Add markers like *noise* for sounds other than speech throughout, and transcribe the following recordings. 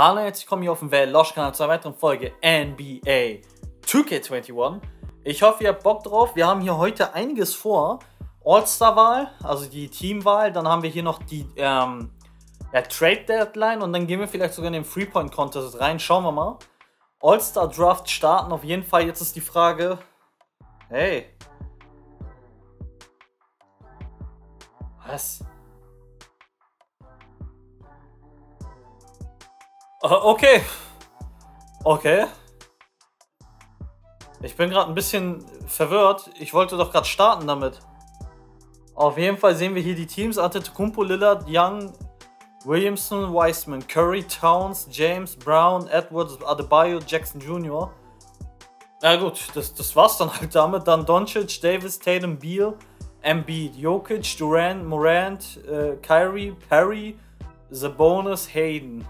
Hallo, herzlich willkommen hier auf dem Losch-Kanal zu weiteren Folge NBA 2K21. Ich hoffe, ihr habt Bock drauf. Wir haben hier heute einiges vor. All-Star-Wahl, also die Teamwahl. Dann haben wir hier noch die ähm, ja, Trade-Deadline und dann gehen wir vielleicht sogar in den Three-Point-Contest rein. Schauen wir mal. All-Star-Draft starten auf jeden Fall. Jetzt ist die Frage, hey. Was? Okay. Okay. Ich bin gerade ein bisschen verwirrt. Ich wollte doch gerade starten damit. Auf jeden Fall sehen wir hier die Teams. Antetokounmpo, Lillard, Young, Williamson, Wiseman, Curry, Towns, James, Brown, Edwards, Adebayo, Jackson Jr. Na gut, das, das war's dann halt damit. Dann Doncic, Davis, Tatum, Beal, Embiid, Jokic, Durant, Morant, äh, Kyrie, Perry, Bonus, Hayden.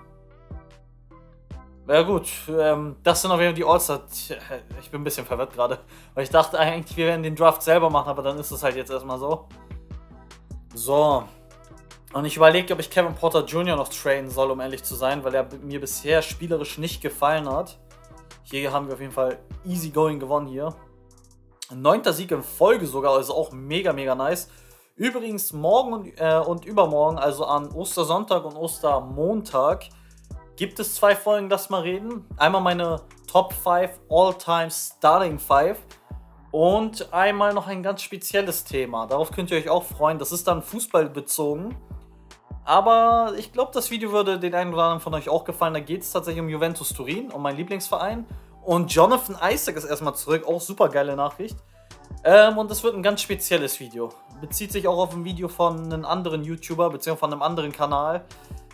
Ja gut, ähm, das sind auf jeden Fall die All-Star. Ich bin ein bisschen verwirrt gerade, weil ich dachte eigentlich, wir werden den Draft selber machen, aber dann ist es halt jetzt erstmal so. So. Und ich überlege, ob ich Kevin Porter Jr. noch trainen soll, um ehrlich zu sein, weil er mir bisher spielerisch nicht gefallen hat. Hier haben wir auf jeden Fall easy going gewonnen hier. neunter Sieg in Folge sogar, also auch mega, mega nice. Übrigens morgen äh, und übermorgen, also an Ostersonntag und Ostermontag, gibt es zwei Folgen, das mal reden. Einmal meine Top 5 All-Time Starting 5 und einmal noch ein ganz spezielles Thema. Darauf könnt ihr euch auch freuen. Das ist dann fußballbezogen. Aber ich glaube, das Video würde den einen oder anderen von euch auch gefallen. Da geht es tatsächlich um Juventus Turin, um meinen Lieblingsverein. Und Jonathan Isaac ist erstmal zurück. Auch super geile Nachricht. Ähm, und das wird ein ganz spezielles Video. Bezieht sich auch auf ein Video von einem anderen YouTuber, beziehungsweise von einem anderen Kanal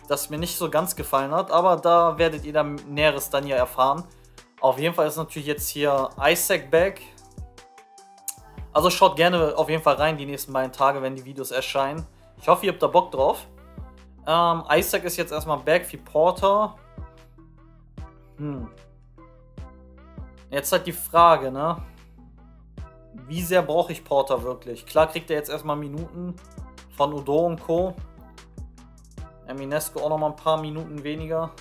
das mir nicht so ganz gefallen hat, aber da werdet ihr dann Näheres dann ja erfahren. Auf jeden Fall ist natürlich jetzt hier Isaac back. Also schaut gerne auf jeden Fall rein die nächsten beiden Tage, wenn die Videos erscheinen. Ich hoffe, ihr habt da Bock drauf. Ähm, Isaac ist jetzt erstmal back wie Porter. Hm. Jetzt halt die Frage, ne? Wie sehr brauche ich Porter wirklich? Klar kriegt er jetzt erstmal Minuten von Udo und Co. Eminesco auch noch mal ein paar Minuten weniger.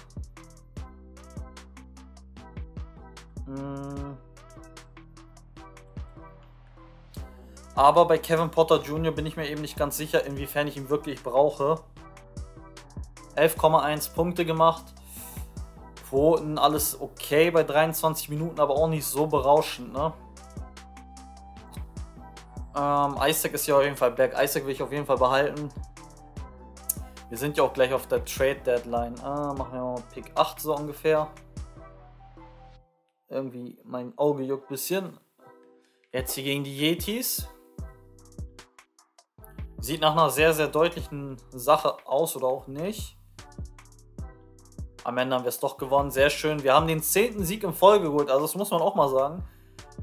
Hm. Aber bei Kevin Potter Jr. bin ich mir eben nicht ganz sicher, inwiefern ich ihn wirklich brauche. 11,1 Punkte gemacht. Quoten, alles okay bei 23 Minuten, aber auch nicht so berauschend, ne? Ähm, Isaac ist ja auf jeden Fall back. Isaac will ich auf jeden Fall behalten. Wir sind ja auch gleich auf der Trade Deadline. Ah, machen wir mal Pick 8 so ungefähr. Irgendwie mein Auge juckt ein bisschen. Jetzt hier gegen die Yetis. Sieht nach einer sehr, sehr deutlichen Sache aus oder auch nicht. Am Ende haben wir es doch gewonnen. Sehr schön. Wir haben den 10. Sieg in Folge geholt. Also das muss man auch mal sagen.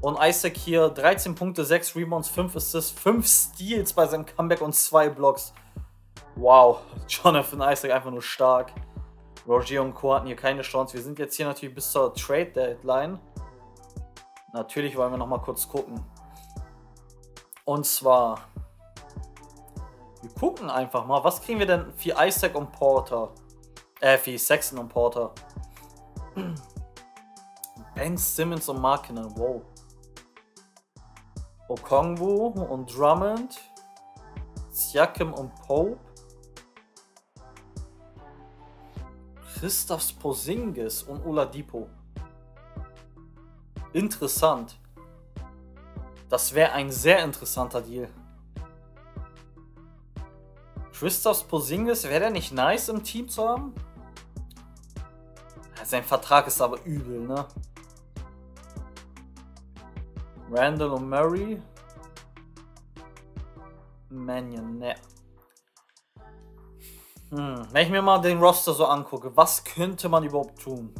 Und Isaac hier 13 Punkte, 6 Rebounds, 5 Assists, 5 Steals bei seinem Comeback und 2 Blocks. Wow, *laughs* Jonathan Isaac einfach nur stark. Roger und Co. hatten hier keine Chance. Wir sind jetzt hier natürlich bis zur Trade Deadline. Natürlich wollen wir noch mal kurz gucken. Und zwar, wir gucken einfach mal, was kriegen wir denn für Isaac und Porter? Äh, für Sexton und Porter. *clears throat* Ben Simmons und Markinen, wow. Okongwu und Drummond. Siakam und Pope. Christoph Posingis und Oladipo. Interessant. Das wäre ein sehr interessanter Deal. Christoph Posingis, wäre der nicht nice im Team zu haben? Sein Vertrag ist aber übel, ne? Randall und Murray. Mannion, ne. Hm, wenn ich mir mal den Roster so angucke, was könnte man überhaupt tun?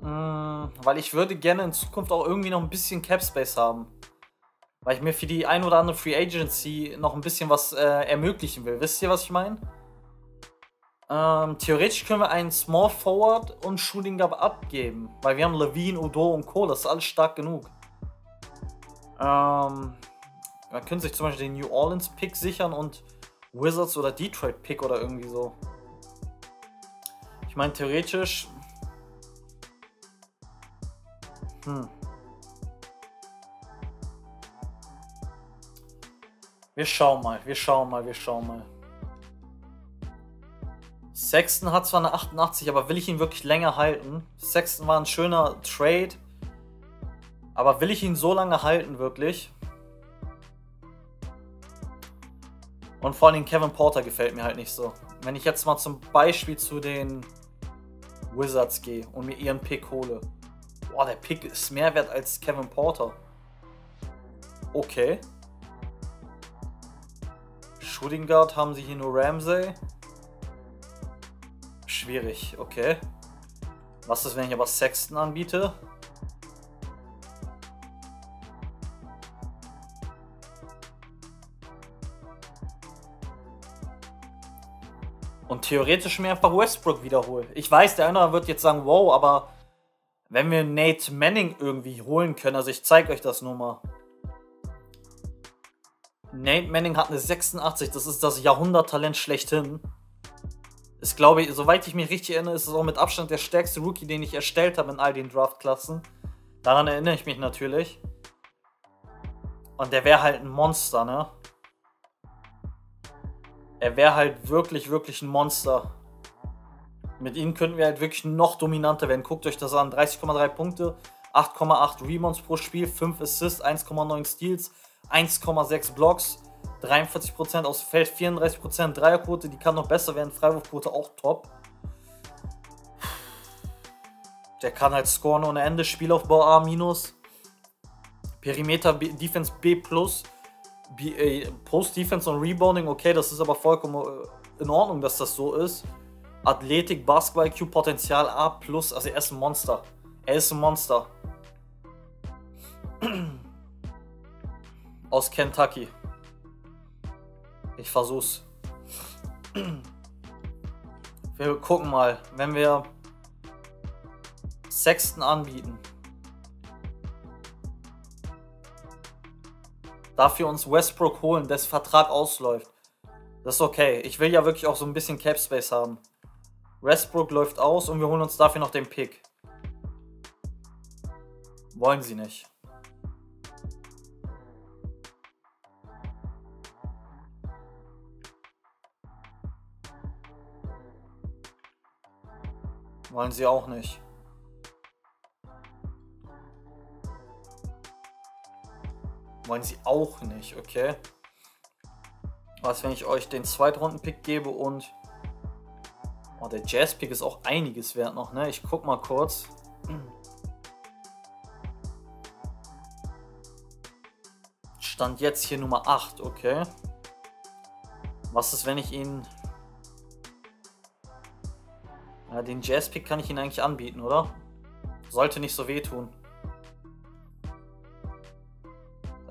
Hm, weil ich würde gerne in Zukunft auch irgendwie noch ein bisschen Cap Space haben. Weil ich mir für die ein oder andere Free Agency noch ein bisschen was äh, ermöglichen will. Wisst ihr, was ich meine? Ähm, theoretisch können wir einen Small Forward und Shooting Guard abgeben. Weil wir haben Levine, Udo und Co. Das ist alles stark genug. Ähm, Man könnte sich zum Beispiel den New Orleans Pick sichern und Wizards oder Detroit Pick oder irgendwie so. Ich meine, theoretisch. Hm. Wir schauen mal, wir schauen mal, wir schauen mal. Sexton hat zwar eine 88, aber will ich ihn wirklich länger halten? Sexton war ein schöner Trade. Aber will ich ihn so lange halten, wirklich? Und vor allem Kevin Porter gefällt mir halt nicht so. Wenn ich jetzt mal zum Beispiel zu den Wizards gehe und mir ihren Pick hole. Boah, der Pick ist mehr wert als Kevin Porter. Okay. Shooting Guard haben sie hier nur Ramsey. Schwierig, okay. Was ist, wenn ich aber Sexton anbiete? Und theoretisch mir einfach Westbrook wiederholen. Ich weiß, der eine wird jetzt sagen, wow, aber wenn wir Nate Manning irgendwie holen können, also ich zeige euch das nur mal. Nate Manning hat eine 86, das ist das Jahrhunderttalent schlechthin. Ist, glaube ich, soweit ich mich richtig erinnere, ist es auch mit Abstand der stärkste Rookie, den ich erstellt habe in all den Draftklassen. Daran erinnere ich mich natürlich. Und der wäre halt ein Monster, ne? Er wäre halt wirklich, wirklich ein Monster. Mit ihm könnten wir halt wirklich noch dominanter werden. Guckt euch das an. 30,3 Punkte, 8,8 Rebounds pro Spiel, 5 Assists, 1,9 Steals, 1,6 Blocks. 43% aus Feld, 34% Dreierquote, die kann noch besser werden, Freiwurfquote auch top. Der kann halt scoren ohne Ende, Spielaufbau A-, Perimeter B, Defense B+, Äh, Post Defense und Rebounding, okay, das ist aber vollkommen äh, in Ordnung, dass das so ist. Athletik, Basketball IQ, Potenzial A+, also er ist ein Monster. Er ist ein Monster. *clears throat* Aus Kentucky. Ich versuch's. Wir gucken mal, wenn wir Sexten anbieten. Dafür uns Westbrook holen, des Vertrag ausläuft. Das ist okay. Ich will ja wirklich auch so ein bisschen Cap Space haben. Westbrook läuft aus und wir holen uns dafür noch den Pick. Wollen sie nicht. Wollen sie auch nicht. Wollen sie auch nicht, okay. Was, wenn ich euch den Zweitrunden-Pick gebe und... Oh, der Jazz-Pick ist auch einiges wert noch, ne? Ich guck mal kurz. Stand jetzt hier Nummer 8, okay. Was ist, wenn ich ihn ja, den Jazz-Pick kann ich Ihnen eigentlich anbieten, oder? Sollte nicht so wehtun.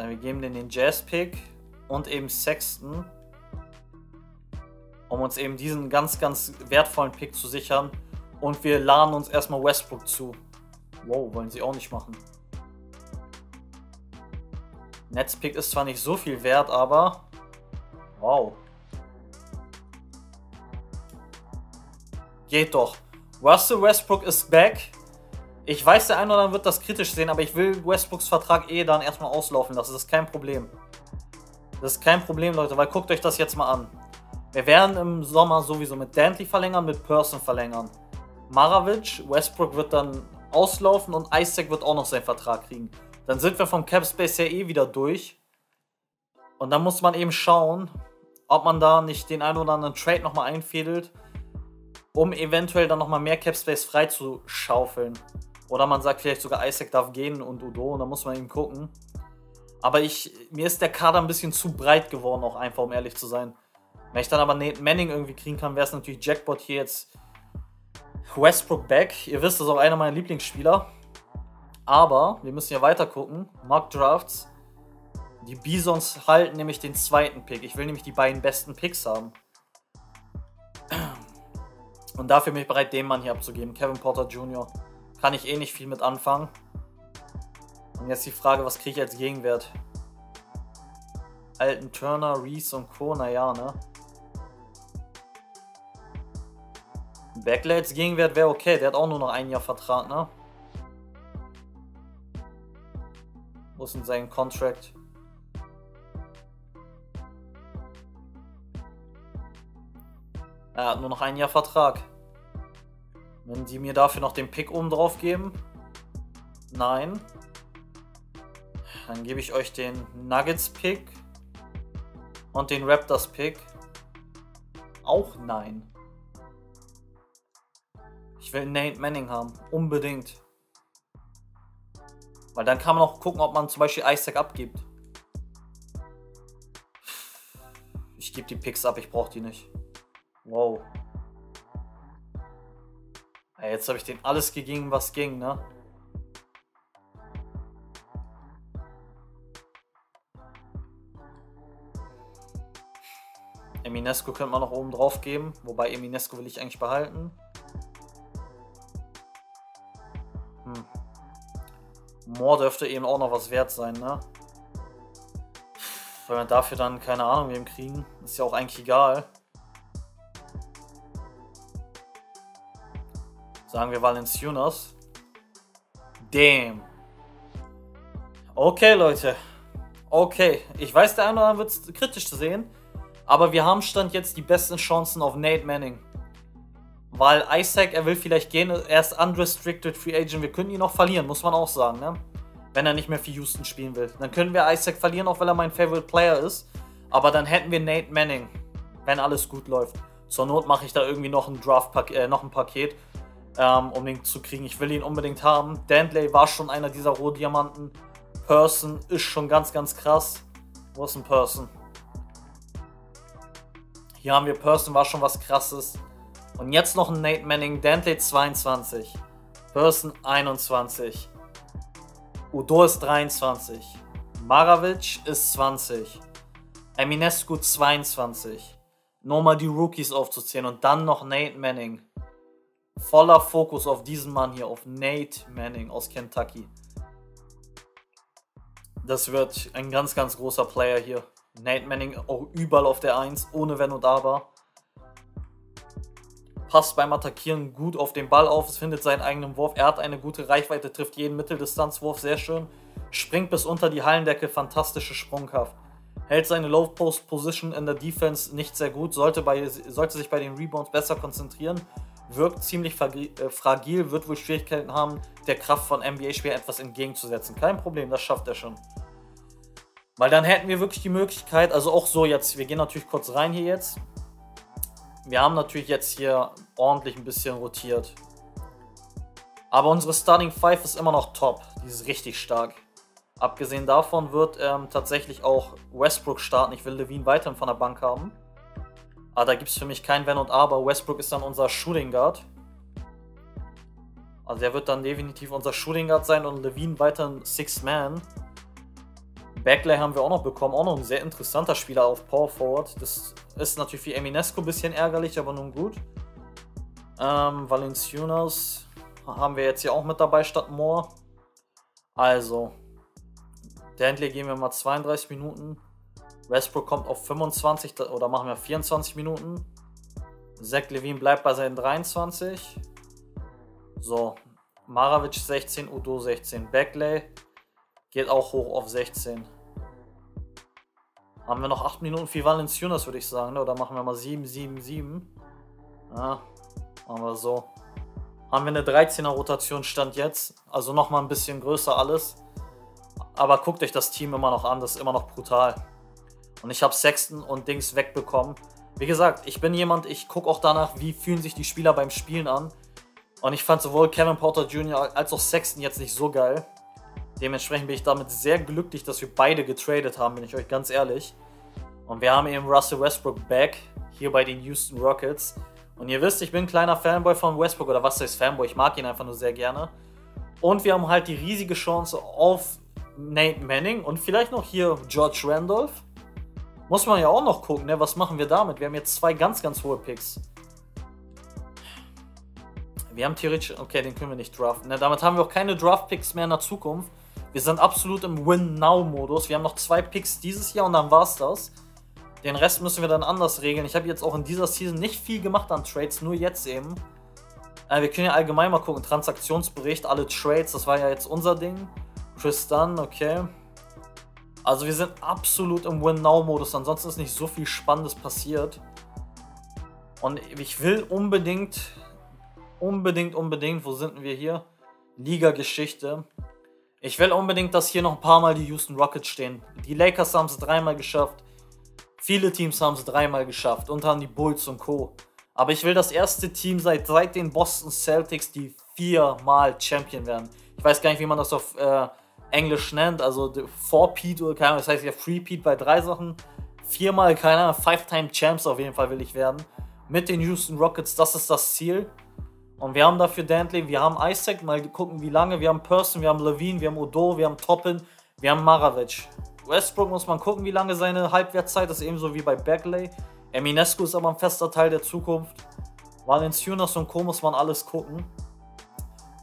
Wir geben den den Jazz-Pick und eben Sexton. Um uns eben diesen ganz, ganz wertvollen Pick zu sichern. Und wir laden uns erstmal Westbrook zu. Wow, wollen sie auch nicht machen. Netzpick ist zwar nicht so viel wert, aber... Wow. Geht doch. Russell Westbrook ist back. Ich weiß, der eine oder andere wird das kritisch sehen, aber ich will Westbrooks Vertrag eh dann erstmal auslaufen lassen. Das ist kein Problem. Das ist kein Problem, Leute, weil guckt euch das jetzt mal an. Wir werden im Sommer sowieso mit Dantley verlängern, mit Person verlängern. Maravic, Westbrook wird dann auslaufen und Isaac wird auch noch seinen Vertrag kriegen. Dann sind wir vom Cap Space ja eh wieder durch. Und dann muss man eben schauen, ob man da nicht den einen oder anderen Trade nochmal einfädelt um eventuell dann nochmal mehr Cap Space freizuschaufeln. Oder man sagt vielleicht sogar Isaac darf gehen und Udo und dann muss man eben gucken. Aber ich, mir ist der Kader ein bisschen zu breit geworden, auch einfach, um ehrlich zu sein. Wenn ich dann aber Nate Manning irgendwie kriegen kann, wäre es natürlich Jackpot hier jetzt Westbrook back. Ihr wisst, das ist auch einer meiner Lieblingsspieler. Aber wir müssen ja weiter gucken. Mark Drafts. Die Bisons halten nämlich den zweiten Pick. Ich will nämlich die beiden besten Picks haben. Und dafür bin ich bereit, den Mann hier abzugeben. Kevin Porter Jr. Kann ich eh nicht viel mit anfangen. Und jetzt die Frage, was kriege ich als Gegenwert? alten Turner, Reese und Co. Naja, ne? Backlights Gegenwert wäre okay, der hat auch nur noch ein Jahr Vertrag, ne? Wo ist denn sein Contract? Er hat nur noch ein Jahr Vertrag. Wenn die mir dafür noch den Pick oben drauf geben? Nein. Dann gebe ich euch den Nuggets Pick und den Raptors Pick. Auch nein. Ich will Nate Manning haben. Unbedingt. Weil dann kann man auch gucken, ob man zum Beispiel Isaac abgibt. Ich gebe die Picks ab, ich brauche die nicht. Wow. Ja, jetzt habe ich den alles gegeben, was ging, ne? Eminesco könnte man noch oben drauf geben, wobei Eminesco will ich eigentlich behalten. Hm. Moore dürfte eben auch noch was wert sein, ne? Wenn wir dafür dann keine Ahnung wem kriegen, ist ja auch eigentlich egal. Sagen wir Valenciunas. Damn. Okay, Leute. Okay. Ich weiß, der eine oder andere wird es kritisch sehen. Aber wir haben Stand jetzt die besten Chancen auf Nate Manning. Weil Isaac, er will vielleicht gehen, er ist unrestricted Free Agent. Wir können ihn noch verlieren, muss man auch sagen, ne? Wenn er nicht mehr für Houston spielen will. Dann können wir Isaac verlieren, auch weil er mein Favorite Player ist. Aber dann hätten wir Nate Manning, wenn alles gut läuft. Zur Not mache ich da irgendwie noch ein Draft, äh, noch ein Paket ähm, um den zu kriegen. Ich will ihn unbedingt haben. Dantley war schon einer dieser Rohdiamanten. Person ist schon ganz, ganz krass. Wo ist ein Person? Hier haben wir Person, war schon was krasses. Und jetzt noch ein Nate Manning. Dantley 22. Person 21. Udo ist 23. Maravic ist 20. Eminescu 22. Nochmal die Rookies aufzuzählen und dann noch Nate Manning voller Fokus auf diesen Mann hier, auf Nate Manning aus Kentucky. Das wird ein ganz, ganz großer Player hier. Nate Manning auch überall auf der 1, ohne Wenn und Aber. Passt beim Attackieren gut auf den Ball auf, es findet seinen eigenen Wurf. Er hat eine gute Reichweite, trifft jeden Mitteldistanzwurf sehr schön. Springt bis unter die Hallendecke, fantastische Sprungkraft. Hält seine Low Post Position in der Defense nicht sehr gut, sollte, bei, sollte sich bei den Rebounds besser konzentrieren wirkt ziemlich äh, fragil, wird wohl Schwierigkeiten haben, der Kraft von NBA-Spieler etwas entgegenzusetzen. Kein Problem, das schafft er schon. Weil dann hätten wir wirklich die Möglichkeit, also auch so jetzt, wir gehen natürlich kurz rein hier jetzt. Wir haben natürlich jetzt hier ordentlich ein bisschen rotiert. Aber unsere Starting Five ist immer noch top. Die ist richtig stark. Abgesehen davon wird ähm, tatsächlich auch Westbrook starten. Ich will Levine weiterhin von der Bank haben. Aber da gibt es für mich kein Wenn und Aber. Westbrook ist dann unser Shooting Guard. Also der wird dann definitiv unser Shooting Guard sein und Levine weiter ein Sixth Man. Backlay haben wir auch noch bekommen, auch noch ein sehr interessanter Spieler auf Power Forward. Das ist natürlich für Eminesco ein bisschen ärgerlich, aber nun gut. Ähm, Valenciunas haben wir jetzt hier auch mit dabei statt Moore. Also, Dantley gehen wir mal 32 Minuten. Westbrook kommt auf 25 oder machen wir 24 Minuten. Zach Levine bleibt bei seinen 23. So, Maravic 16, Udo 16. Backley geht auch hoch auf 16. Haben wir noch 8 Minuten für Valenciunas, würde ich sagen. Ne? Oder machen wir mal 7, 7, 7. Ja, machen wir so. Haben wir eine 13er Rotation Stand jetzt. Also nochmal ein bisschen größer alles. Aber guckt euch das Team immer noch an. Das ist immer noch brutal. Und ich habe Sexton und Dings wegbekommen. Wie gesagt, ich bin jemand, ich gucke auch danach, wie fühlen sich die Spieler beim Spielen an. Und ich fand sowohl Kevin Porter Jr. als auch Sexton jetzt nicht so geil. Dementsprechend bin ich damit sehr glücklich, dass wir beide getradet haben, bin ich euch ganz ehrlich. Und wir haben eben Russell Westbrook back, hier bei den Houston Rockets. Und ihr wisst, ich bin ein kleiner Fanboy von Westbrook, oder was heißt Fanboy, ich mag ihn einfach nur sehr gerne. Und wir haben halt die riesige Chance auf Nate Manning und vielleicht noch hier George Randolph. Muss man ja auch noch gucken, ne? Was machen wir damit? Wir haben jetzt zwei ganz, ganz hohe Picks. Wir haben theoretisch. Okay, den können wir nicht draften. Ne? Damit haben wir auch keine Draft-Picks mehr in der Zukunft. Wir sind absolut im Win-Now-Modus. Wir haben noch zwei Picks dieses Jahr und dann war's das. Den Rest müssen wir dann anders regeln. Ich habe jetzt auch in dieser Season nicht viel gemacht an Trades, nur jetzt eben. Äh, wir können ja allgemein mal gucken. Transaktionsbericht, alle Trades, das war ja jetzt unser Ding. Chris Dunn, okay. Also wir sind absolut im Win-Now-Modus. Ansonsten ist nicht so viel Spannendes passiert. Und ich will unbedingt, unbedingt, unbedingt, wo sind wir hier? Liga-Geschichte. Ich will unbedingt, dass hier noch ein paar Mal die Houston Rockets stehen. Die Lakers haben es dreimal geschafft. Viele Teams haben es dreimal geschafft, unter anderem die Bulls und Co. Aber ich will das erste Team seit, seit den Boston Celtics, die viermal Champion werden. Ich weiß gar nicht, wie man das auf äh, Englisch nennt, also Four-Peat oder keine Ahnung, das heißt ja Three-Peat bei drei Sachen. Viermal, keine Ahnung, Five-Time-Champs auf jeden Fall will ich werden. Mit den Houston Rockets, das ist das Ziel. Und wir haben dafür Dantley, wir haben Isaac, mal gucken wie lange, wir haben Person, wir haben Levine, wir haben Odo, wir haben Toppin, wir haben Maravic. Westbrook muss man gucken, wie lange seine Halbwertszeit ist, ebenso wie bei Bagley. Eminescu ist aber ein fester Teil der Zukunft. Valenciunas und Co. muss man alles gucken.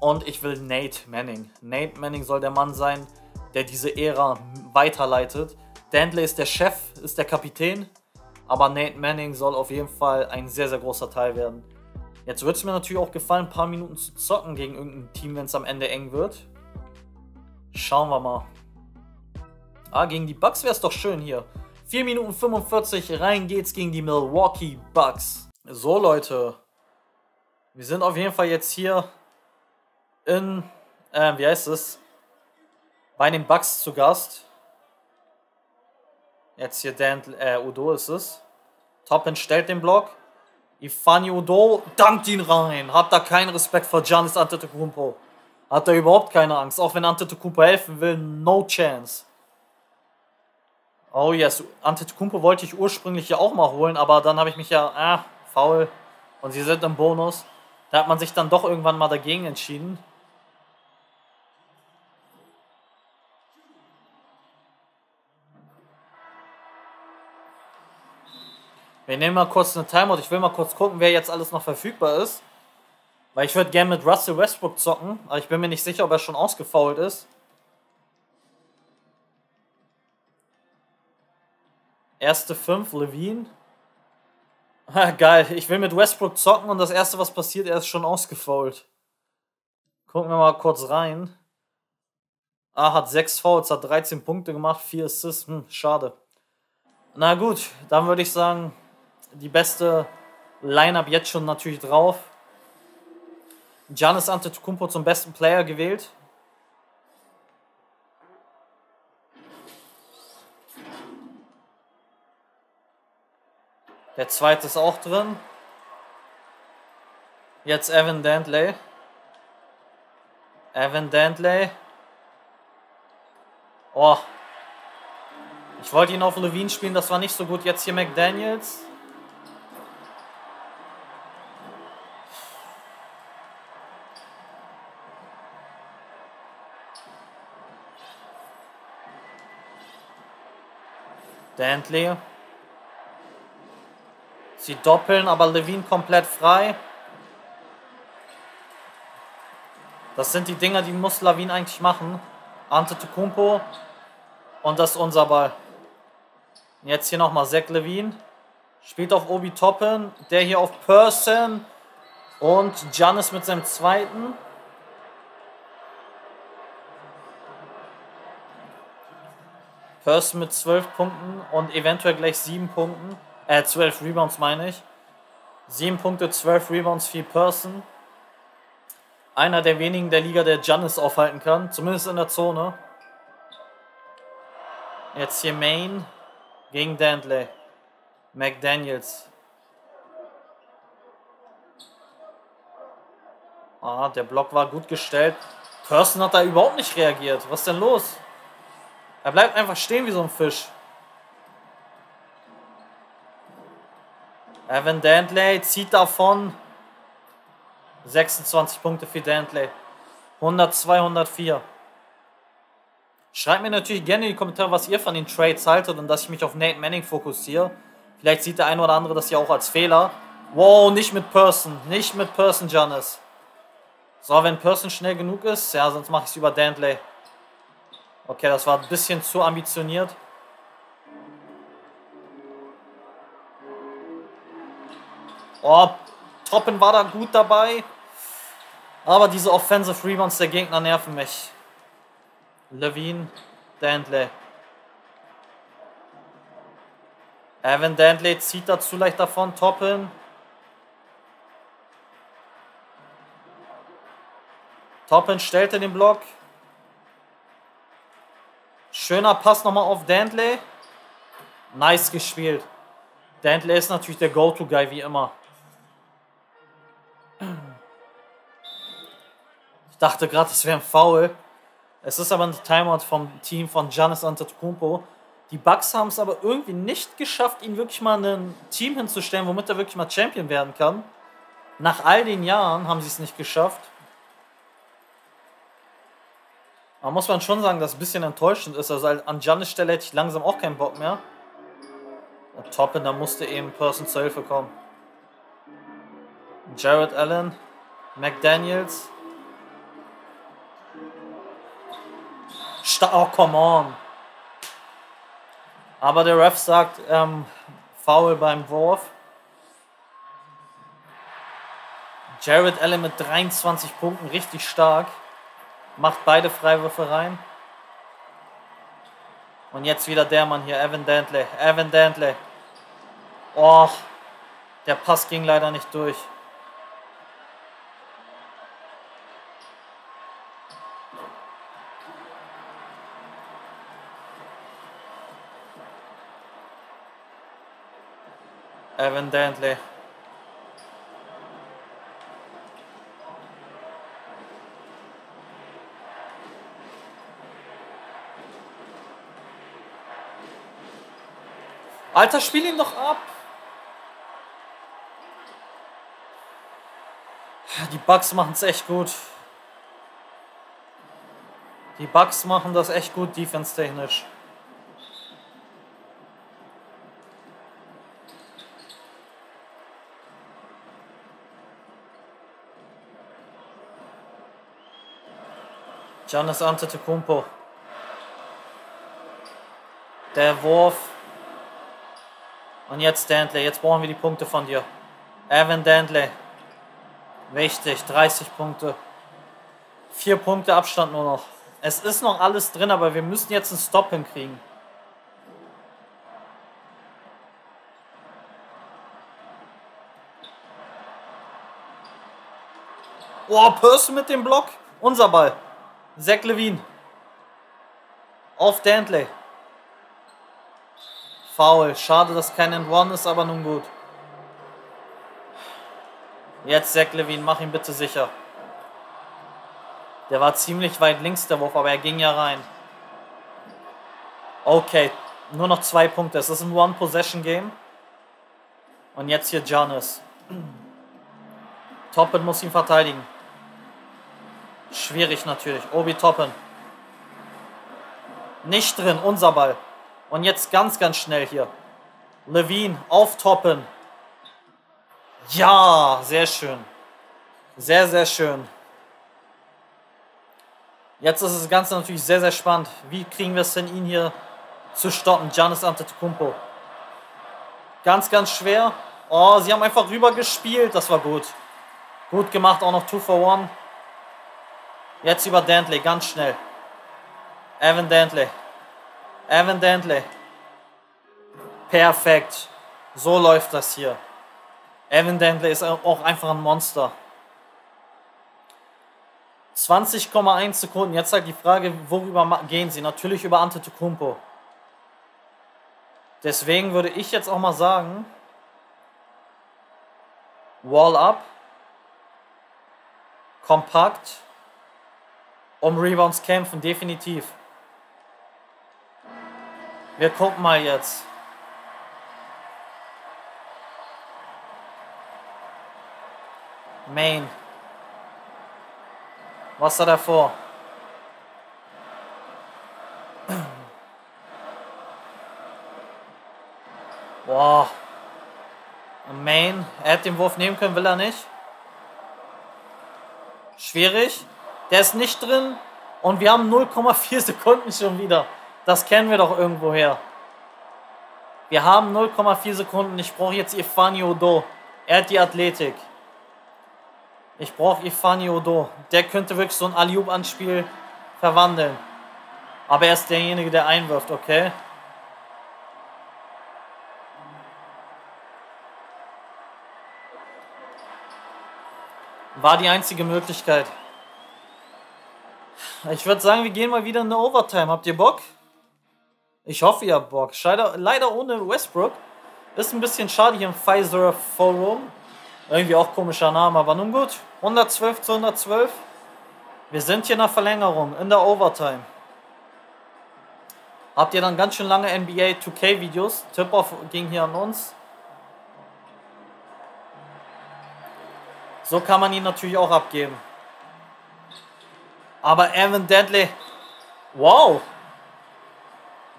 Und ich will Nate Manning. Nate Manning soll der Mann sein, der diese Ära weiterleitet. Dantley ist der Chef, ist der Kapitän. Aber Nate Manning soll auf jeden Fall ein sehr, sehr großer Teil werden. Jetzt würde es mir natürlich auch gefallen, ein paar Minuten zu zocken gegen irgendein Team, wenn es am Ende eng wird. Schauen wir mal. Ah, gegen die Bucks wäre es doch schön hier. 4 Minuten 45, rein geht's gegen die Milwaukee Bucks. So, Leute. Wir sind auf jeden Fall jetzt hier in, äh, wie heißt es? Bei den Bucks zu Gast. Jetzt hier Dan, äh, Udo ist es. Toppin stellt den Block. Ifani Udo dankt ihn rein. Hat da keinen Respekt vor Giannis Antetokounmpo. Hat da überhaupt keine Angst. Auch wenn Antetokounmpo helfen will, no chance. Oh yes, Antetokounmpo wollte ich ursprünglich ja auch mal holen, aber dann habe ich mich ja, ah, faul. Und sie sind im Bonus. Da hat man sich dann doch irgendwann mal dagegen entschieden. Wir nehmen mal kurz eine Timeout. Ich will mal kurz gucken, wer jetzt alles noch verfügbar ist. Weil ich würde gerne mit Russell Westbrook zocken, aber ich bin mir nicht sicher, ob er schon ausgefault ist. Erste 5, Levine. Geil, ich will mit Westbrook zocken und das erste, was passiert, er ist schon ausgefault. Gucken wir mal kurz rein. Ah, hat 6 Fouls, hat 13 Punkte gemacht, 4 Assists. Hm, schade. Na gut, dann würde ich sagen, die beste Lineup jetzt schon natürlich drauf. Giannis Antetokounmpo zum besten Player gewählt. Der zweite ist auch drin. Jetzt Evan Dantley. Evan Dantley. Oh. Ich wollte ihn auf Levine spielen, das war nicht so gut. Jetzt hier McDaniels. Dantley. Sie doppeln, aber Levine komplett frei. Das sind die Dinger, die muss Levine eigentlich machen. Ante Tukumpo. Und das ist unser Ball. Jetzt hier nochmal Zach Levine. Spielt auf Obi Toppen. Der hier auf Person. Und Giannis mit seinem zweiten. Person mit 12 Punkten und eventuell gleich 7 Punkten. Äh, 12 Rebounds meine ich. 7 Punkte, 12 Rebounds, 4 Person. Einer der wenigen der Liga, der Giannis aufhalten kann. Zumindest in der Zone. Jetzt hier Main gegen Dantley. McDaniels. Ah, der Block war gut gestellt. Person hat da überhaupt nicht reagiert. Was ist denn los? Er bleibt einfach stehen wie so ein Fisch. Evan Dantley zieht davon 26 Punkte für Dantley. 100, 204. Schreibt mir natürlich gerne in die Kommentare, was ihr von den Trades haltet und dass ich mich auf Nate Manning fokussiere. Vielleicht sieht der eine oder andere das ja auch als Fehler. Wow, nicht mit Person. Nicht mit Person, Janis. So, wenn Person schnell genug ist, ja, sonst mache ich es über Dantley. Okay, das war ein bisschen zu ambitioniert. Oh, Toppen war da gut dabei. Aber diese Offensive Rebounds der Gegner nerven mich. Levine, Dantley. Evan Dantley zieht da zu leicht davon. Toppen. Toppen stellte den Block. Schöner Pass nochmal auf Dantley. Nice gespielt. Dantley ist natürlich der Go-To-Guy wie immer. Ich dachte gerade, es wäre ein Foul. Es ist aber ein Timeout vom Team von Giannis Antetokounmpo. Die Bucks haben es aber irgendwie nicht geschafft, ihn wirklich mal ein Team hinzustellen, womit er wirklich mal Champion werden kann. Nach all den Jahren haben sie es nicht geschafft. Da muss man schon sagen, dass es ein bisschen enttäuschend ist. Also an Giannis Stelle hätte ich langsam auch keinen Bock mehr. Toppen, da musste eben Person zur Hilfe kommen. Jared Allen, McDaniels. Sta oh, come on. Aber der Ref sagt, ähm, Foul beim Wurf. Jared Allen mit 23 Punkten, richtig stark. Macht beide Freiwürfe rein. Und jetzt wieder der Mann hier, Evan Dantley. Evan Dantley. Oh, der Pass ging leider nicht durch. Evan Dantley. Alter, spiel ihn doch ab. Die Bugs machen es echt gut. Die Bugs machen das echt gut defense-technisch. Giannis Antetokounmpo. Der Wurf. Und jetzt Dantley. Jetzt brauchen wir die Punkte von dir. Evan Dantley. Wichtig. 30 Punkte. Vier Punkte Abstand nur noch. Es ist noch alles drin, aber wir müssen jetzt einen Stop hinkriegen. Oh, Person mit dem Block. Unser Ball. Zach Levine. Auf Dantley. Foul. Schade, dass kein End One ist, aber nun gut. Jetzt Zach Levine, mach ihn bitte sicher. Der war ziemlich weit links, der Wurf, aber er ging ja rein. Okay, nur noch zwei Punkte. Es ist ein One-Possession-Game. Und jetzt hier Giannis. *clears throat* Toppen muss ihn verteidigen. Schwierig natürlich. Obi Toppen. Nicht drin, unser Ball. Und jetzt ganz, ganz schnell hier. Levine auf Toppen. Ja, sehr schön. Sehr, sehr schön. Jetzt ist das Ganze natürlich sehr, sehr spannend. Wie kriegen wir es denn, ihn hier zu stoppen? Giannis Antetokounmpo. Ganz, ganz schwer. Oh, sie haben einfach rüber gespielt. Das war gut. Gut gemacht, auch noch 2 for 1. Jetzt über Dantley, ganz schnell. Evan Dantley. Evan Dantley. Perfekt. So läuft das hier. Evan Dantley ist auch einfach ein Monster. 20,1 Sekunden. Jetzt halt die Frage, worüber gehen sie? Natürlich über Antetokounmpo. Deswegen würde ich jetzt auch mal sagen, Wall up, kompakt, um Rebounds kämpfen, definitiv. Wir gucken mal jetzt. Main. Was hat er vor? *clears throat* Boah. Main. Er hätte den Wurf nehmen können, will er nicht. Schwierig. Der ist nicht drin. Und wir haben 0,4 *laughs* Sekunden schon wieder. Das kennen wir doch irgendwoher. Wir haben 0,4 Sekunden. Ich brauche jetzt Ifani Odo. Er hat die Athletik. Ich brauche Ifani Odo. Der könnte wirklich so ein Aliub-Anspiel verwandeln. Aber er ist derjenige, der einwirft, okay? War die einzige Möglichkeit. Ich würde sagen, wir gehen mal wieder in eine Overtime. Habt ihr Bock? Ich hoffe, ihr habt Bock. Leider ohne Westbrook. Ist ein bisschen schade hier im Pfizer Forum. Irgendwie auch komischer Name, aber nun gut. 112 zu 112. Wir sind hier der Verlängerung, in der Overtime. Habt ihr dann ganz schön lange NBA 2K Videos? Tip-Off ging hier an uns. So kann man ihn natürlich auch abgeben. Aber Evan Dantley, wow.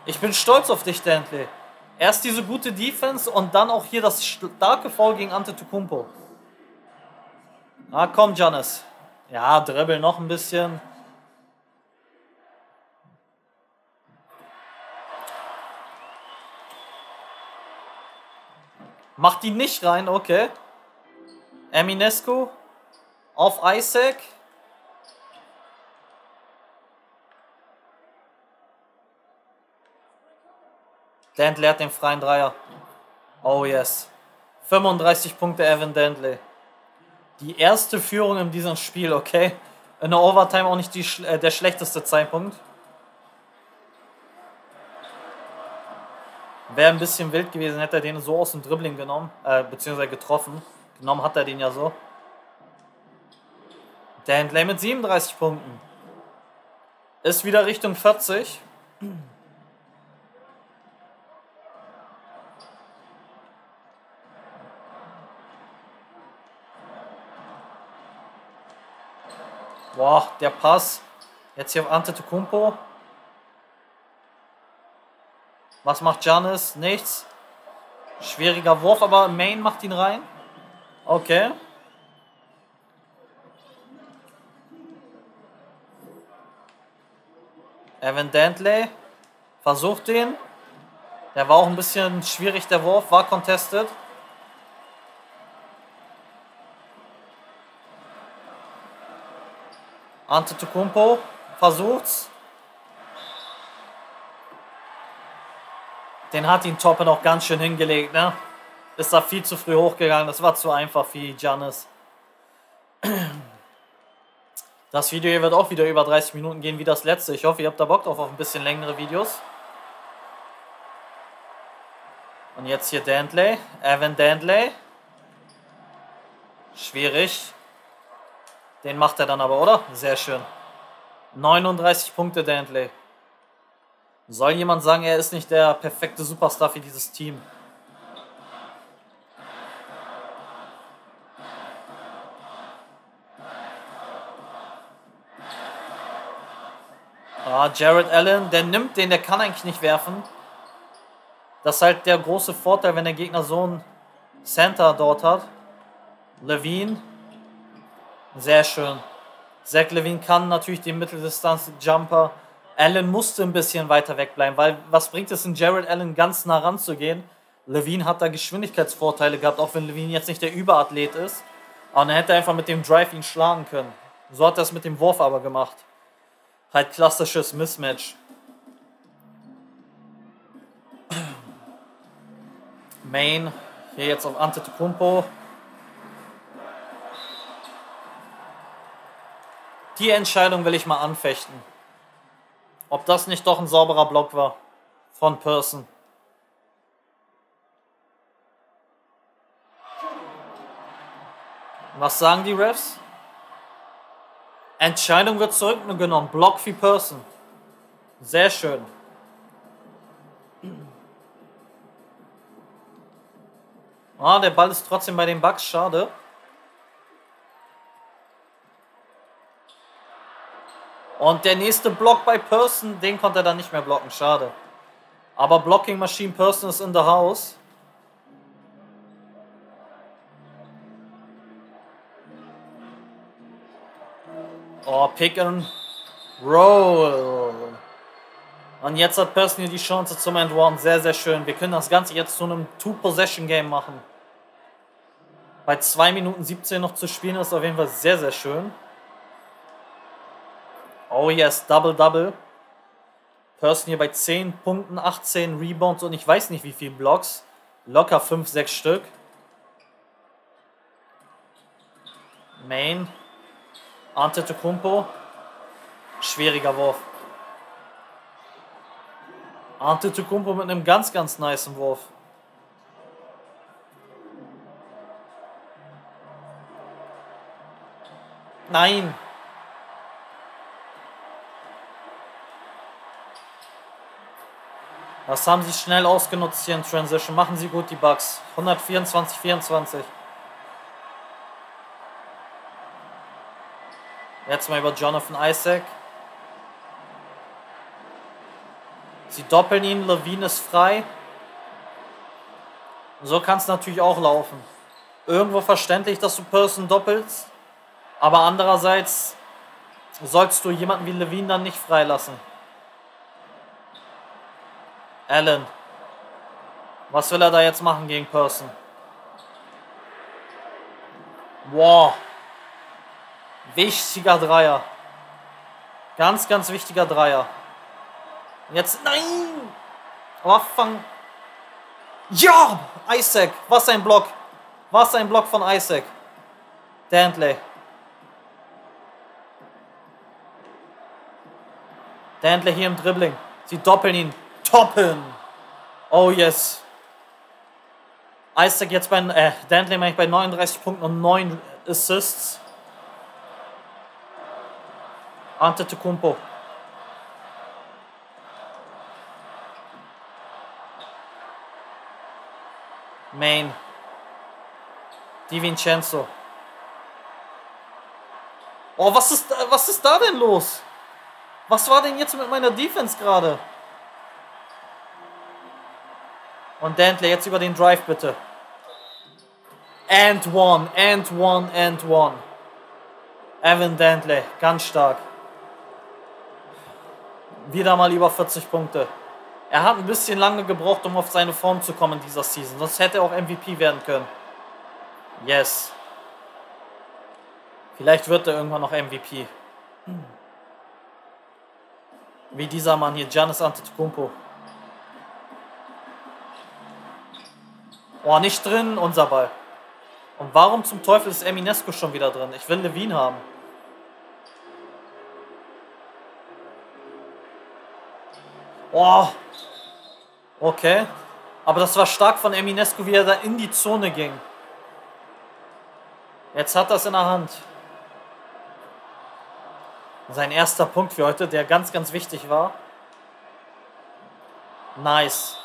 Ich bin stolz auf dich, Dantley. Erst diese gute Defense und dann auch hier das starke Foul gegen Antetokounmpo. Ah, komm, Janis. Ja, dribbel noch ein bisschen. Macht die nicht rein, okay. Eminescu auf Isaac. Dantley hat den freien Dreier. Oh yes. 35 Punkte Evan Dantley. Die erste Führung in diesem Spiel, okay. In der Overtime auch nicht die, äh, der schlechteste Zeitpunkt. Wäre ein bisschen wild gewesen, hätte er den so aus dem Dribbling genommen, äh, beziehungsweise getroffen. Genommen hat er den ja so. Dantley mit 37 Punkten. Ist wieder Richtung 40. Boah, der Pass. Jetzt hier auf Antetokounmpo. Was macht Janis? Nichts. Schwieriger Wurf, aber Main macht ihn rein. Okay. Evan Dantley versucht den. Der war auch ein bisschen schwierig, der Wurf, war contested. Antetokounmpo versucht's. Den hat ihn Toppen auch ganz schön hingelegt, ne? Ist da viel zu früh hochgegangen. Das war zu einfach für Giannis. Das Video hier wird auch wieder über 30 Minuten gehen wie das letzte. Ich hoffe, ihr habt da Bock drauf auf ein bisschen längere Videos. Und jetzt hier Dantley. Evan Dantley. Schwierig. Den macht er dann aber, oder? Sehr schön. 39 Punkte Dantley. Soll jemand sagen, er ist nicht der perfekte Superstar für dieses Team? Ah, Jared Allen, der nimmt den, der kann eigentlich nicht werfen. Das ist halt der große Vorteil, wenn der Gegner so einen Center dort hat. Levine sehr schön. Zach Levine kann natürlich den Mitteldistanz-Jumper. Allen musste ein bisschen weiter wegbleiben, weil was bringt es in Jared Allen ganz nah ranzugehen? Levine hat da Geschwindigkeitsvorteile gehabt, auch wenn Levine jetzt nicht der Überathlet ist. Aber er hätte einfach mit dem Drive ihn schlagen können. So hat er es mit dem Wurf aber gemacht. Halt klassisches Mismatch. Main, hier jetzt auf Antetokounmpo. Die Entscheidung will ich mal anfechten. Ob das nicht doch ein sauberer Block war von Person. Was sagen die Refs? Entscheidung wird zurückgenommen. Block für Person. Sehr schön. Ah, der Ball ist trotzdem bei den Bugs. Schade. Und der nächste Block bei Person, den konnte er dann nicht mehr blocken. Schade. Aber Blocking Machine Person ist in the house. Oh, Pick and Roll. Und jetzt hat Person die Chance zum End One. Sehr, sehr schön. Wir können das Ganze jetzt zu einem Two-Possession-Game machen. Bei 2 Minuten 17 noch zu spielen ist auf jeden Fall sehr, sehr schön. Oh yes, Double-Double. Person hier bei 10 Punkten, 18 Rebounds und ich weiß nicht wie viele Blocks. Locker 5, 6 Stück. Main. Antetokounmpo. Schwieriger Wurf. Antetokounmpo mit einem ganz, ganz nice Wurf. Nein. Das haben sie schnell ausgenutzt hier in Transition. Machen sie gut, die Bugs. 124, 24. Jetzt mal über Jonathan Isaac. Sie doppeln ihn, Levine ist frei. So kann es natürlich auch laufen. Irgendwo verständlich, dass du Person doppelst. Aber andererseits sollst du jemanden wie Levine dann nicht freilassen. Allen. Was will er da jetzt machen gegen Person? Wow. Wichtiger Dreier. Ganz, ganz wichtiger Dreier. Jetzt, nein! Aber fang. Ja! Isaac, was ein Block. Was ein Block von Isaac. Dantley. Dantley hier im Dribbling. Sie doppeln ihn. Toppen. Oh yes. Isaac jetzt bei, äh, Dantley meine ich bei 39 Punkten und 9 Assists. Antetokounmpo. Main. Di Vincenzo. Oh, was ist, was ist da denn los? Was war denn jetzt mit meiner Defense gerade? Und Dantley jetzt über den Drive bitte. And one, and one, and one. Evan Dantley, ganz stark. Wieder mal über 40 Punkte. Er hat ein bisschen lange gebraucht, um auf seine Form zu kommen in dieser Season. Sonst hätte er auch MVP werden können. Yes. Vielleicht wird er irgendwann noch MVP. Wie dieser Mann hier, Giannis Antetokounmpo. Oh, nicht drin, unser Ball. Und warum zum Teufel ist Eminesco schon wieder drin? Ich will Levine haben. Oh. Okay. Aber das war stark von Eminescu, wie er da in die Zone ging. Jetzt hat er es in der Hand. Sein erster Punkt für heute, der ganz, ganz wichtig war. Nice.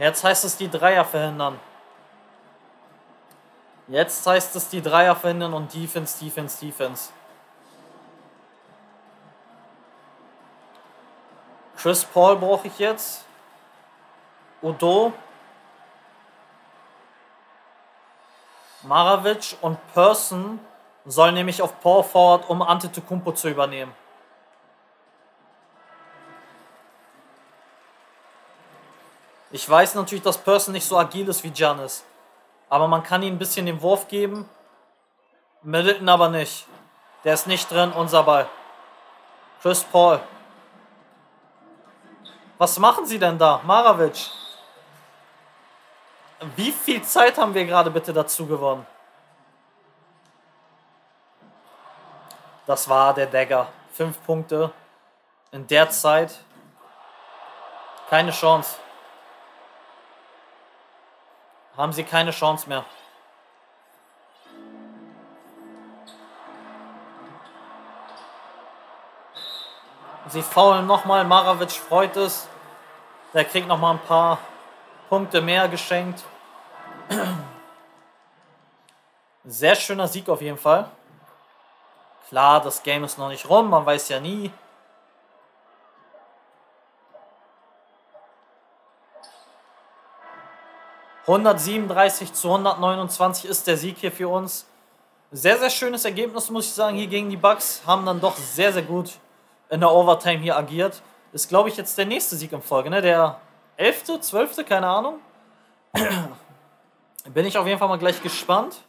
Jetzt heißt es die Dreier verhindern. Jetzt heißt es die Dreier verhindern und Defense, Defense, Defense. Chris Paul brauche ich jetzt. Udo. Maravic und Person sollen nämlich auf Paul Forward, um Antetokounmpo zu übernehmen. Ich weiß natürlich, dass Person nicht so agil ist wie Giannis. Aber man kann ihm ein bisschen den Wurf geben. Middleton aber nicht. Der ist nicht drin, unser Ball. Chris Paul. Was machen Sie denn da? Maravic. Wie viel Zeit haben wir gerade bitte dazu gewonnen? Das war der Dagger. Fünf Punkte. In der Zeit. Keine Chance. Haben sie keine Chance mehr. Sie faulen nochmal. Maravic freut es. Der kriegt nochmal ein paar Punkte mehr geschenkt. Sehr schöner Sieg auf jeden Fall. Klar, das Game ist noch nicht rum, man weiß ja nie. ...137 zu 129 ist der Sieg hier für uns. Sehr, sehr schönes Ergebnis, muss ich sagen, hier gegen die Bucks. Haben dann doch sehr, sehr gut in der Overtime hier agiert. Ist, glaube ich, jetzt der nächste Sieg in Folge, ne? Der 11., 12., keine Ahnung. *clears throat* Bin ich auf jeden Fall mal gleich gespannt.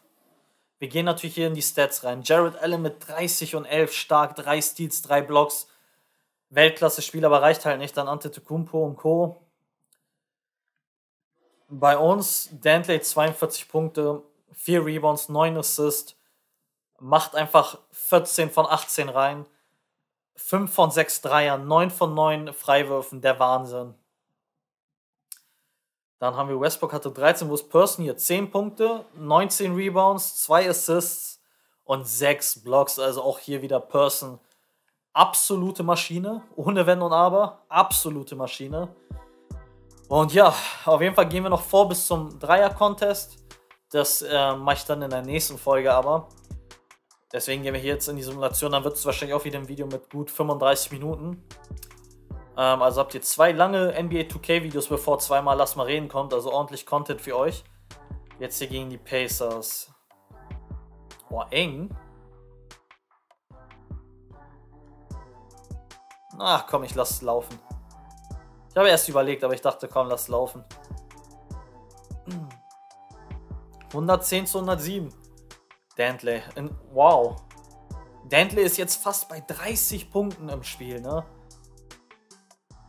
Wir gehen natürlich hier in die Stats rein. Jared Allen mit 30 und 11 stark, 3 Steals, 3 Blocks. Weltklasse-Spiel, aber reicht halt nicht. Dann Antetokounmpo und Co. Bei uns Dantley 42 Punkte, 4 Rebounds, 9 Assists. Macht einfach 14 von 18 rein. 5 von 6 Dreiern, 9 von 9 Freiwürfen, der Wahnsinn. Dann haben wir Westbrook hatte 13, wo ist Person hier 10 Punkte, 19 Rebounds, 2 Assists und 6 Blocks. Also auch hier wieder Person. Absolute Maschine, ohne Wenn und Aber. Absolute Maschine. Und ja, auf jeden Fall gehen wir noch vor bis zum Dreier-Contest. Das äh, mache ich dann in der nächsten Folge aber. Deswegen gehen wir hier jetzt in die Simulation. Dann wird es wahrscheinlich auch wieder ein Video mit gut 35 Minuten. Ähm, also habt ihr zwei lange NBA 2K Videos, bevor zweimal Lass mal reden kommt. Also ordentlich Content für euch. Jetzt hier gegen die Pacers. Boah, eng. Ach komm, ich lass es laufen. Ich habe erst überlegt, aber ich dachte, komm, lass laufen. 110 zu 107. Dantley. wow. Dantley ist jetzt fast bei 30 Punkten im Spiel, ne?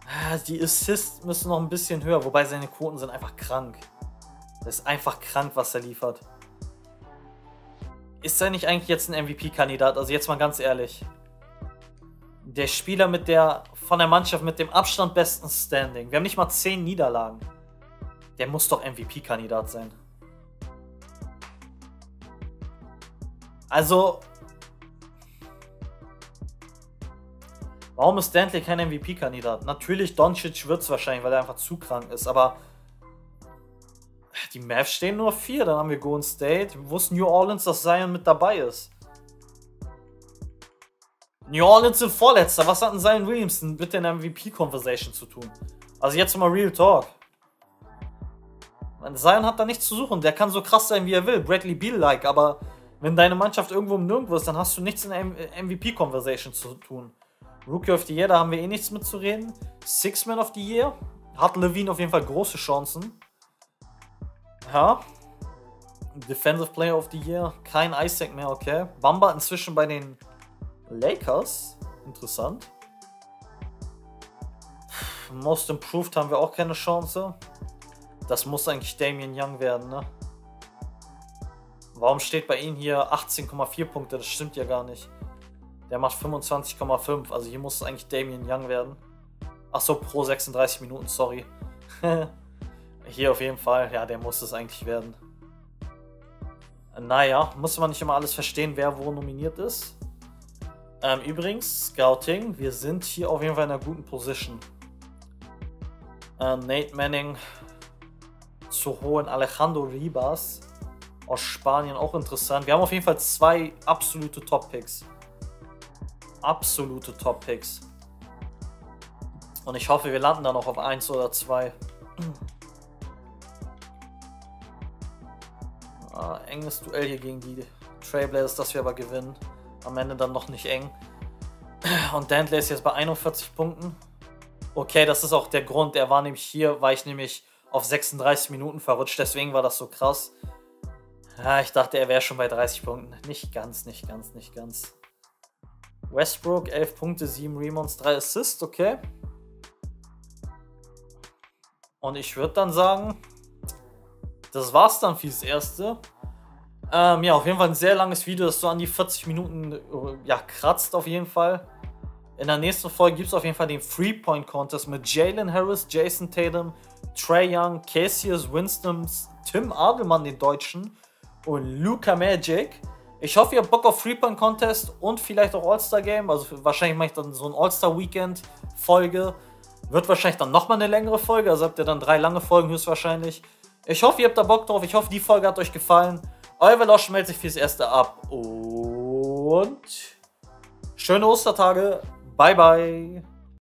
Ah, die Assists müssen noch ein bisschen höher, wobei seine Quoten sind einfach krank. Das ist einfach krank, was er liefert. Ist er nicht eigentlich jetzt ein MVP-Kandidat? Also jetzt mal ganz ehrlich. Der Spieler mit der von der Mannschaft mit dem Abstand besten Standing. Wir haben nicht mal 10 Niederlagen. Der muss doch MVP-Kandidat sein. Also, Warum ist Dantley kein MVP-Kandidat? Natürlich, Doncic wird es wahrscheinlich, weil er einfach zu krank ist, aber die Mavs stehen nur vier. Dann haben wir Golden State. Wo ist New Orleans, dass Zion mit dabei ist? New Orleans sind Vorletzter. Was hat denn Zion Williamson mit der MVP-Conversation zu tun? Also jetzt mal Real Talk. Zion hat da nichts zu suchen. Der kann so krass sein, wie er will. Bradley Beal-like. Aber wenn deine Mannschaft irgendwo im Nirgendwo ist, dann hast du nichts in der MVP-Conversation zu tun. Rookie of the Year, da haben wir eh nichts mitzureden. Six-Man of the Year. Hat Levine auf jeden Fall große Chancen. Ja. Defensive Player of the Year. Kein Isaac mehr, okay. Bamba inzwischen bei den Lakers. Interessant. Most Improved haben wir auch keine Chance. Das muss eigentlich Damian Young werden, ne? Warum steht bei Ihnen hier 18,4 Punkte? Das stimmt ja gar nicht. Der macht 25,5. Also hier muss es eigentlich Damien Young werden. Achso, pro 36 Minuten, sorry. *laughs* hier auf jeden Fall. Ja, der muss es eigentlich werden. Naja, muss man nicht immer alles verstehen, wer wo nominiert ist. Ähm, übrigens, Scouting, wir sind hier auf jeden Fall in einer guten Position. Äh, Nate Manning zu holen, Alejandro Ribas aus Spanien, auch interessant. Wir haben auf jeden Fall zwei absolute Top-Picks absolute Top-Picks. Und ich hoffe, wir landen da noch auf 1 oder 2. Ah, enges Duell hier gegen die Trailblazers, das wir aber gewinnen. Am Ende dann noch nicht eng. Und Dantley ist jetzt bei 41 Punkten. Okay, das ist auch der Grund. Er war nämlich hier, war ich nämlich auf 36 Minuten verrutscht. Deswegen war das so krass. Ja, ich dachte, er wäre schon bei 30 Punkten. Nicht ganz, nicht ganz, nicht ganz. Westbrook, 11 Punkte, 7 Rebounds, 3 Assists, okay. Und ich würde dann sagen, das war's dann fürs Erste. Ähm, ja, auf jeden Fall ein sehr langes Video, das so an die 40 Minuten ja, kratzt auf jeden Fall. In der nächsten Folge gibt es auf jeden Fall den Three-Point-Contest mit Jalen Harris, Jason Tatum, Trey Young, Cassius Winston, Tim Adelmann, den Deutschen und Luca Magic. Ich hoffe, ihr habt Bock auf Three-Point Contest und vielleicht auch All-Star Game. Also wahrscheinlich mache ich dann so ein All-Star Weekend Folge. Wird wahrscheinlich dann nochmal eine längere Folge. Also habt ihr dann drei lange Folgen höchstwahrscheinlich. Ich hoffe, ihr habt da Bock drauf. Ich hoffe, die Folge hat euch gefallen. Euer Velosch meldet sich fürs erste ab. Und schöne Ostertage. Bye, bye.